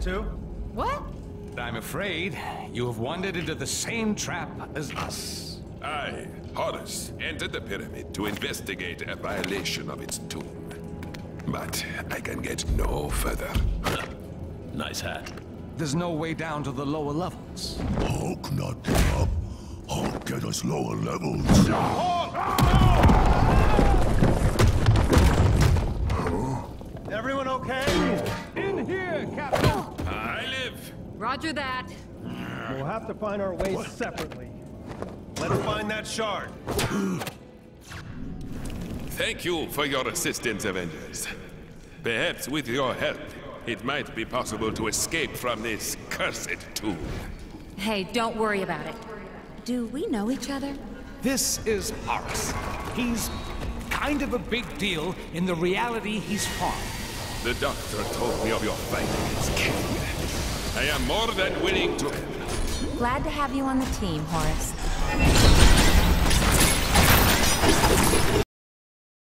guys too? What? I'm afraid you have wandered into the same trap as us. I, Horus, entered the pyramid to investigate a violation of its tomb. But I can get no further. Nice hat. There's no way down to the lower levels. Hulk not give up. Hulk get us lower levels. Everyone okay? In here, Captain! I live. Roger that. We'll have to find our ways separately. Let's find that shard. Thank you for your assistance, Avengers. Perhaps with your help, it might be possible to escape from this cursed tomb. Hey, don't worry about it. Do we know each other? This is Horus. He's kind of a big deal in the reality he's from. The doctor told me of your fight against Kang. I am more than willing to... Glad to have you on the team, Horace.